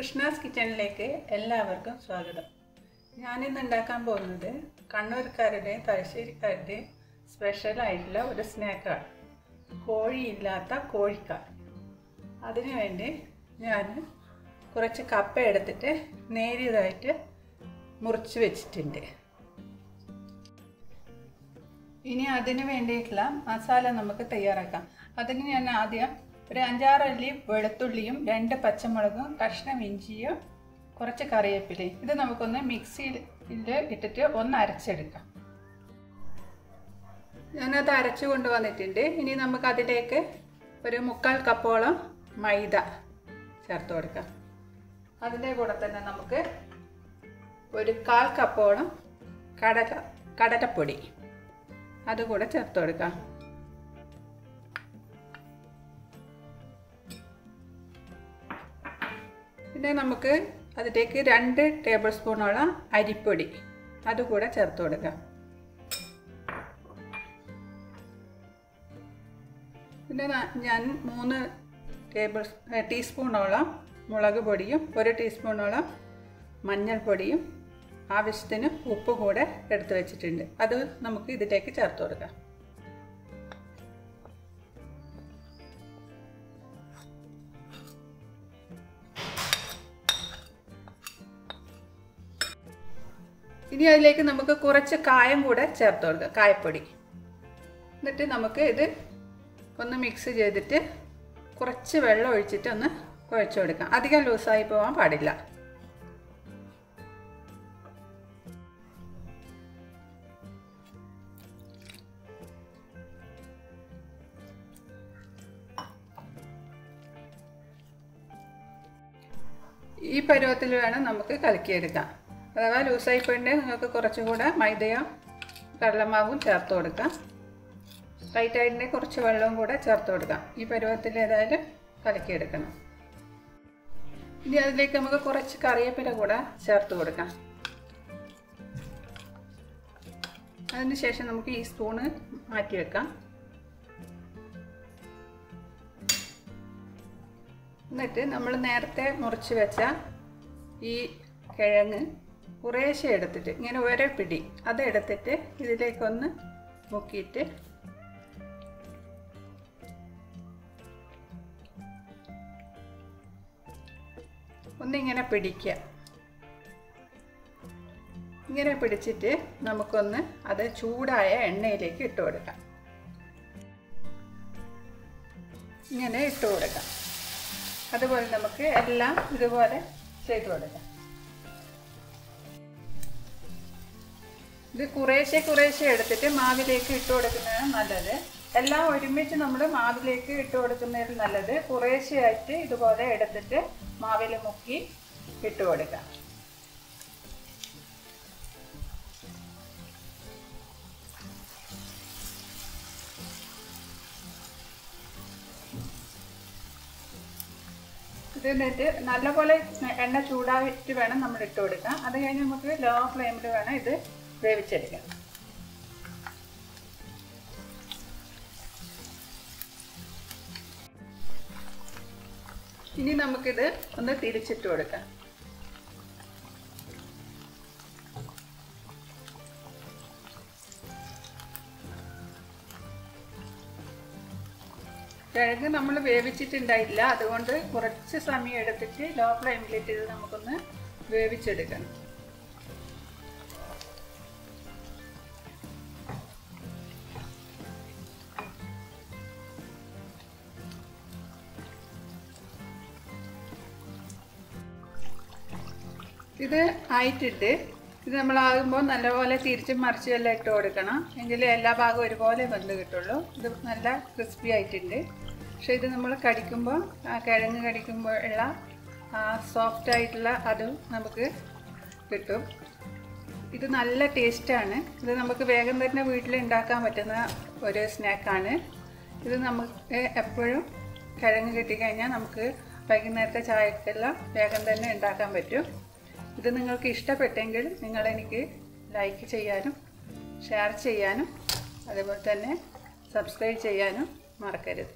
കൃഷ്ണാസ് കിച്ചണിലേക്ക് എല്ലാവർക്കും സ്വാഗതം. ഞാനിന്ന് ഉണ്ടാക്കാൻ പോകുന്നത് കണ്ണൂർക്കാരുടെയും തലശ്ശേരിക്കാരുടെയും സ്പെഷ്യലായിട്ടുള്ള ഒരു സ്നാക്കാണ് കോഴിയില്ലാത്ത കോഴിക്കാർ അതിനു വേണ്ടി ഞാൻ കുറച്ച് കപ്പ എടുത്തിട്ട് നേരിയതായിട്ട് മുറിച്ച് വെച്ചിട്ടുണ്ട്. ഇനി അതിന് വേണ്ടിയിട്ടുള്ള മസാല നമുക്ക് തയ്യാറാക്കാം. അതിന് ഞാൻ ആദ്യം ഒരു അഞ്ചാറ് അല്ലി വെളുത്തുള്ളിയും രണ്ട് പച്ചമുളകും കഷ്ണം ഇഞ്ചിയും കുറച്ച് കറിവേപ്പിലയും. ഇത് നമുക്കൊന്ന് മിക്സിയിൽ ഇട്ടിട്ട് ഒന്ന് അരച്ചെടുക്കാം. ഞാനത് അരച്ചു കൊണ്ടുവന്നിട്ടുണ്ട്. ഇനി നമുക്ക് അതിലേക്ക് ഒരു മുക്കാൽ കപ്പോളം മൈദ ചേർത്ത് കൊടുക്കാം. അതിന്റെ കൂടെ തന്നെ നമുക്ക് ഒരു കാൽ കപ്പോളം കടല കടലപ്പൊടി. അതുകൂടെ ചേർത്ത് കൊടുക്കാം. പിന്നെ നമുക്ക് അതിലേക്ക് രണ്ട് ടേബിൾ സ്പൂണോളം അരിപ്പൊടി അതുകൂടെ ചേർത്ത് കൊടുക്കാം. പിന്നെ ഞാൻ മൂന്ന് ടേബിൾ ടീസ്പൂണോളം മുളക് പൊടിയും ഒരു ടീസ്പൂണോളം മഞ്ഞൾപ്പൊടിയും ആവശ്യത്തിന് ഉപ്പ് കൂടെ എടുത്ത് വെച്ചിട്ടുണ്ട്. അത് നമുക്ക് ഇതിലേക്ക് ചേർത്ത് കൊടുക്കാം. ഇനി അതിലേക്ക് നമുക്ക് കുറച്ച് കായം കൂടെ ചേർത്ത് കൊടുക്കാം കായപ്പൊടി. എന്നിട്ട് നമുക്ക് ഇത് ഒന്ന് മിക്സ് ചെയ്തിട്ട് കുറച്ച് വെള്ളം ഒഴിച്ചിട്ട് ഒന്ന് കുഴച്ച് കൊടുക്കാം. അധികം ലൂസായി പോകാൻ പാടില്ല. ഈ പരുവത്തിൽ വേണം നമുക്ക് കലക്കിയെടുക്കാം. അഥവാ ലൂസായി പോയിട്ട് നിങ്ങൾക്ക് കുറച്ചുകൂടെ മൈദയോ കടലമാവും ചേർത്ത് കൊടുക്കാം. ടൈറ്റായിട്ടുണ്ടെങ്കിൽ കുറച്ച് വെള്ളവും കൂടെ ചേർത്ത് കൊടുക്കാം. ഈ പരുവത്തിൽ ഏതായാലും കലക്കിയെടുക്കണം. ഇനി അതിലേക്ക് നമുക്ക് കുറച്ച് കറിവേപ്പില കൂടെ ചേർത്ത് കൊടുക്കാം. അതിന് ശേഷം നമുക്ക് ഈ സ്പൂണ് മാറ്റി വെക്കാം. എന്നിട്ട് നമ്മൾ നേരത്തെ മുറിച്ച് വെച്ച ഈ കിഴങ്ങ് കുറേശ്ശെ എടുത്തിട്ട് ഇങ്ങനെ ഒരേ പിടി. അതെടുത്തിട്ട് ഇതിലേക്കൊന്ന് മുക്കിയിട്ട് ഒന്നിങ്ങനെ പിടിക്കുക. ഇങ്ങനെ പിടിച്ചിട്ട് നമുക്കൊന്ന് അത് ചൂടായ എണ്ണയിലേക്ക് ഇട്ട് കൊടുക്കാം. ഇങ്ങനെ ഇട്ട് കൊടുക്കാം. അതുപോലെ നമുക്ക് എല്ലാം ഇതുപോലെ ചെയ്തു കൊടുക്കാം. ഇത് കുറേശ്ശെ കുറേശ്ശെ എടുത്തിട്ട് മാവിലേക്ക് ഇട്ട് കൊടുക്കുന്നതാണ് നല്ലത്. എല്ലാം ഒരുമിച്ച് നമ്മൾ മാവിലേക്ക് ഇട്ട് കൊടുക്കുന്നതിൽ നല്ലത്. കുറേശ്ശെയായിട്ട് ഇതുപോലെ എടുത്തിട്ട് മാവിൽ മുക്കി ഇട്ട് കൊടുക്കാം. ഇത് എന്നിട്ട് നല്ലപോലെ എണ്ണ ചൂടായിട്ട് വേണം നമ്മൾ ഇട്ട് കൊടുക്കാം അത് കഴിഞ്ഞ് നമുക്ക് ലോ ഫ്ലെയിമിൽ വേണം ഇത് വേവിച്ചെടുക്കാം. ഇനി നമുക്കിത് ഒന്ന് തിരിച്ചിട്ട് കൊടുക്കാം. കിഴങ്ങ് നമ്മൾ വേവിച്ചിട്ടുണ്ടായില്ല അതുകൊണ്ട് കുറച്ച് സമയം എടുത്തിട്ട് ലോ ഫ്ലെയിമിലിട്ട് ഇത് നമുക്കൊന്ന് വേവിച്ചെടുക്കണം. ഇത് ആയിട്ടിട്ട് ഇത് നമ്മളാകുമ്പോൾ നല്ലപോലെ തിരിച്ചും മറിച്ചും എല്ലാം ഇട്ട് കൊടുക്കണം. എങ്കിലേ എല്ലാ ഭാഗവും ഒരുപോലെ വെന്ത് കിട്ടുള്ളൂ. ഇത് നല്ല ക്രിസ്പി ആയിട്ടുണ്ട്. പക്ഷേ ഇത് നമ്മൾ കടിക്കുമ്പോൾ ആ കിഴങ്ങ് കടിക്കുമ്പോൾ ഉള്ള ആ സോഫ്റ്റ് ആയിട്ടുള്ള അതും നമുക്ക് കിട്ടും. ഇത് നല്ല ടേസ്റ്റാണ് ഇത് നമുക്ക് വേഗം തന്നെ വീട്ടിൽ ഉണ്ടാക്കാൻ പറ്റുന്ന ഒരു സ്നാക്കാണ് ഇത് നമുക്ക് എപ്പോഴും കിഴങ്ങ് കിട്ടിക്കഴിഞ്ഞാൽ നമുക്ക് വൈകുന്നേരത്തെ ചായക്കെല്ലാം വേഗം തന്നെ ഉണ്ടാക്കാൻ പറ്റും. ഇത് നിങ്ങൾക്ക് ഇഷ്ടപ്പെട്ടെങ്കിൽ നിങ്ങൾ എനിക്ക് ലൈക്ക് ചെയ്യാനും ഷെയർ ചെയ്യാനും അതുപോലെ തന്നെ സബ്സ്ക്രൈബ് ചെയ്യാനും മറക്കരുത്.